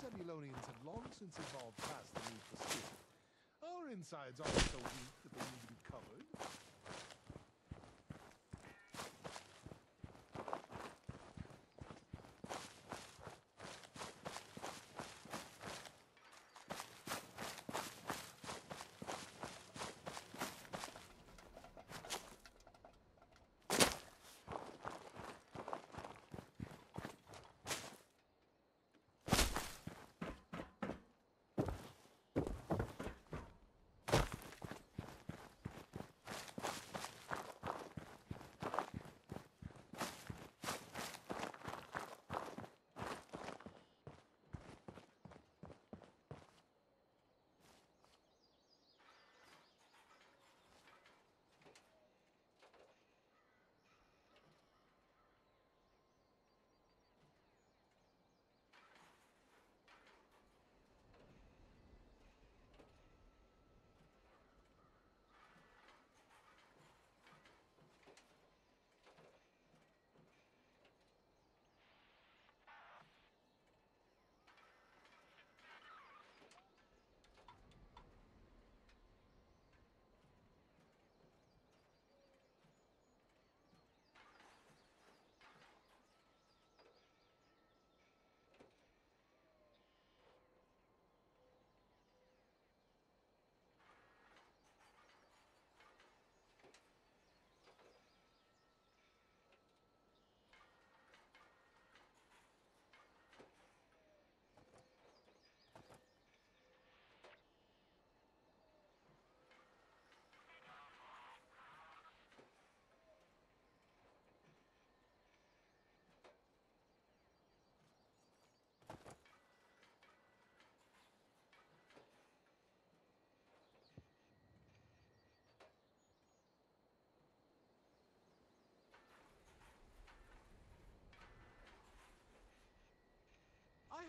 Babylonians had long since evolved past the need for skin. Our insides aren't so weak that they need to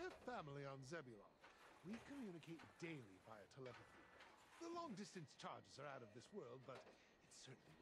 have family on Zebulon. We communicate daily via telepathy. The long-distance charges are out of this world, but it's certainly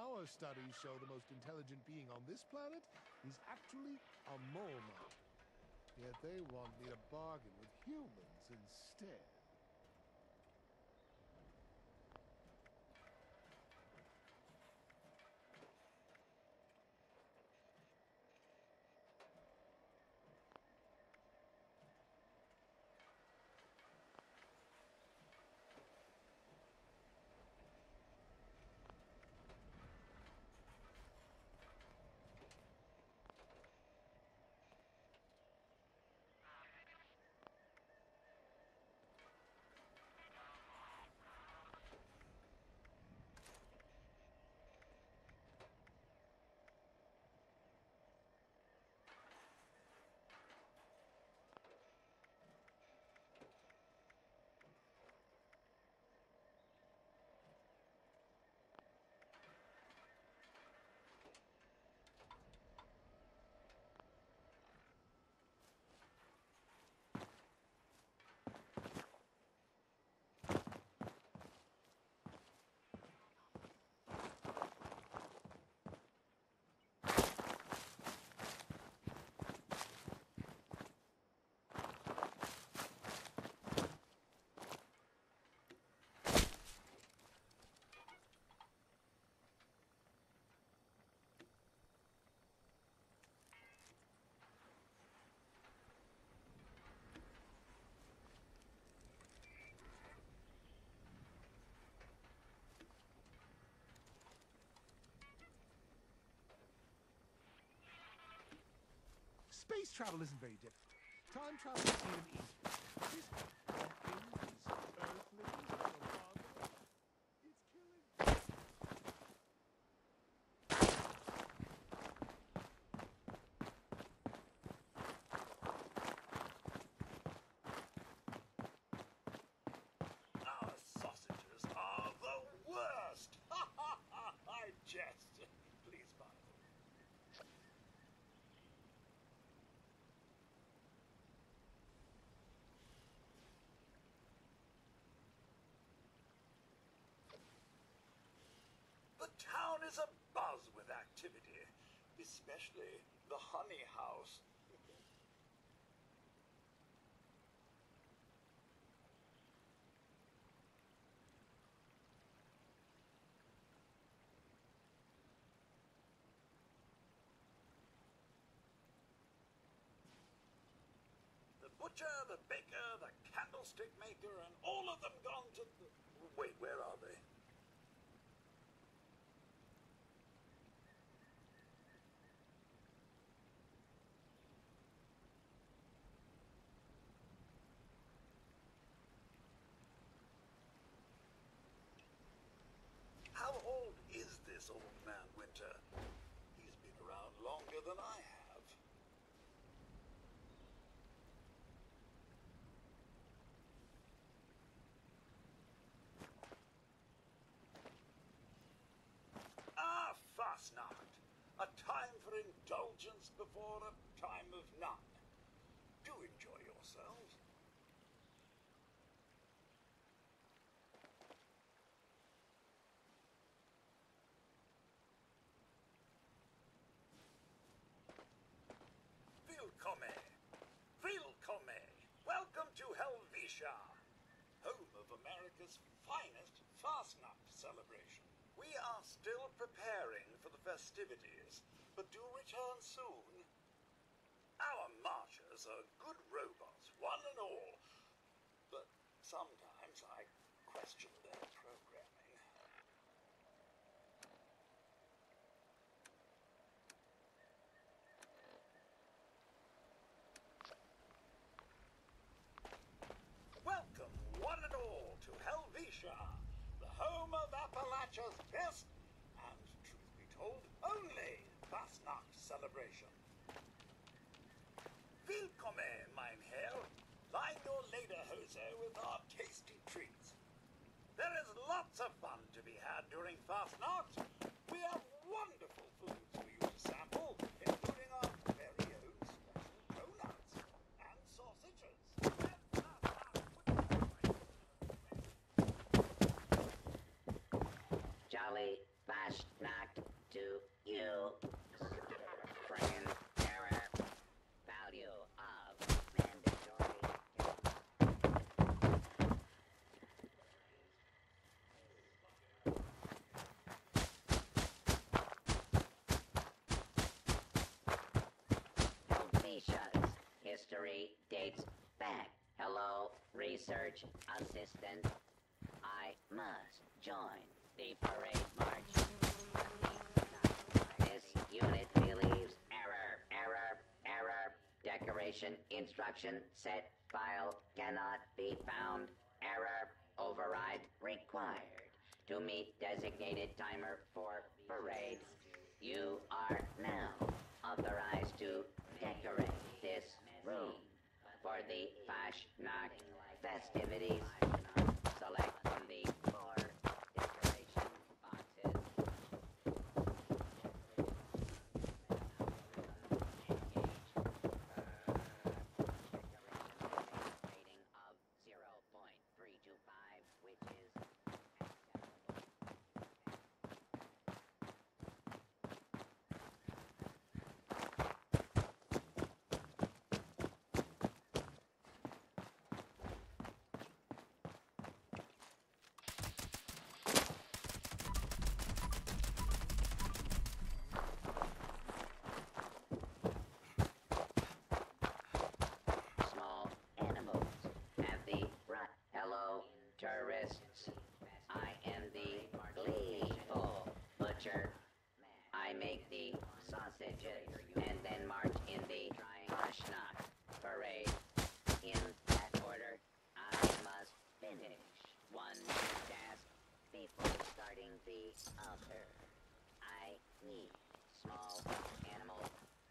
Our studies show the most intelligent being on this planet is actually a mole. Yet they want me to bargain with humans instead. Space travel isn't very difficult. Time travel is even easier. This thing is earthly, It's killing. Our sausages are the worst! I jest. Please buy them. The town is abuzz with activity, especially the honey house. The butcher, the baker, the candlestick maker, and all of them gone to the... Wait, where are they? How old is this old man Winter? He's been around longer than I have. Ah, Fasnacht. A time for indulgence before a time of none. Do enjoy yourselves. Willkommen. Willkommen. Welcome to Helvetia, home of America's finest Fasnacht celebration. We are still preparing for the festivities, but do return soon. Our marchers are good robots, one and all, but sometimes I question their programming. Welcome, one and all, to Helvetia, the home of Appalachia's best and, truth be told, only Fasnacht celebration. Willkommen, mein Herr. Line your lederhose with our tasty treats. There is lots of fun to be had during Fasnacht. We have wonderful foods for you to sample, including our very own special donuts and sausages. Jolly Fast Knocked history dates back. Hello, research assistant. I must join the parade march. This unit believes error, error, error. Decoration instruction set file cannot be found. Error override required to meet designated timer for parade. You are now authorized to decorate this room for the Fasnacht festivities. Select from the four decoration boxes. Rating of 0.325, which is acceptable. Small animals have the right. Hello, tourists. I am the gleeful butcher. I make the sausages and then march in the Fasnacht parade. In that order, I must finish one task before starting the other. I need small animal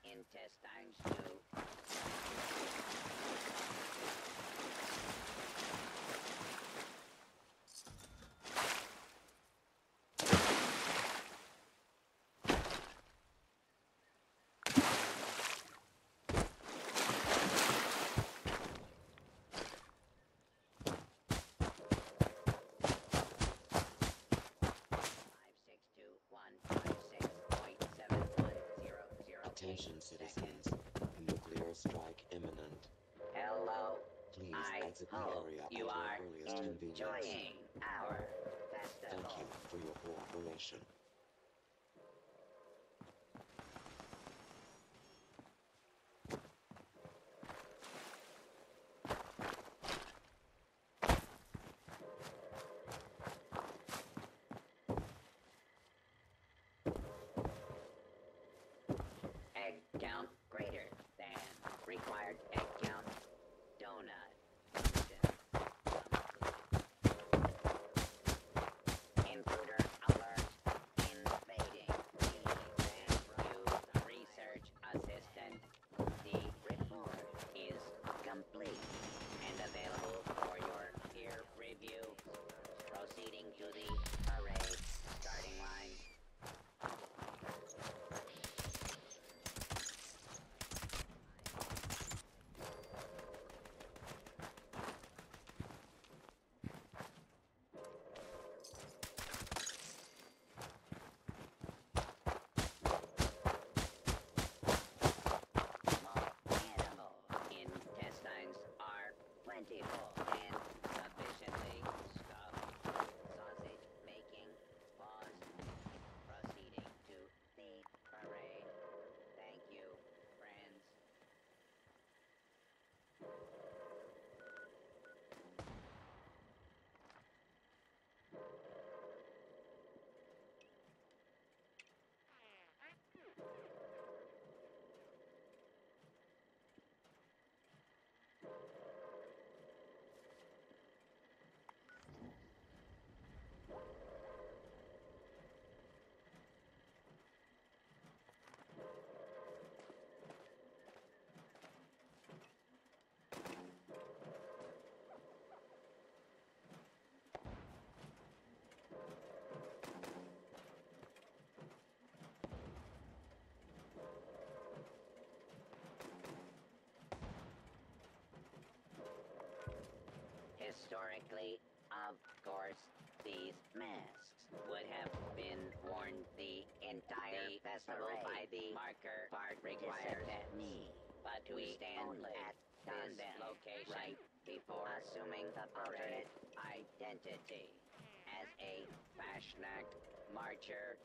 intestines to five six two one five six point seven one zero zero. Attention citizens, nuclear strike imminent. Hello. Please I exit the area at you your are earliest convenience. enjoying our Thank you for your cooperation. Required egg count. Donut. Intruder alert. Invading. Thank you, research assistant. The report is complete and available for your peer review. Proceeding to the parade starting line. Small animal intestines are plentiful and sufficiently stuffed. Sausage making paused. Proceeding to the parade. Thank you, friends. Historically, of course, these masks would have been worn the entire festival by the marker part required at me. But we stand at this location right before assuming the alternate identity as a Fasnacht marcher.